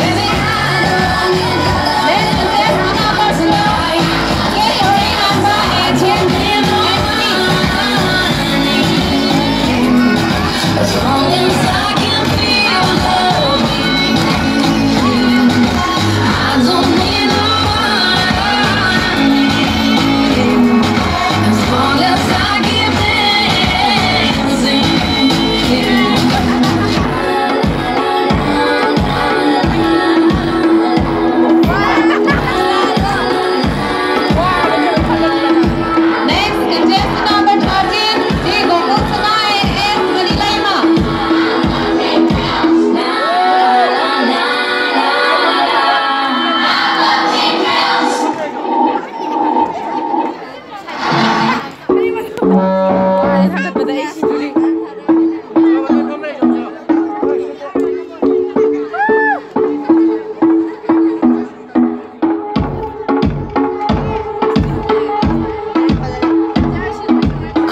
Baby.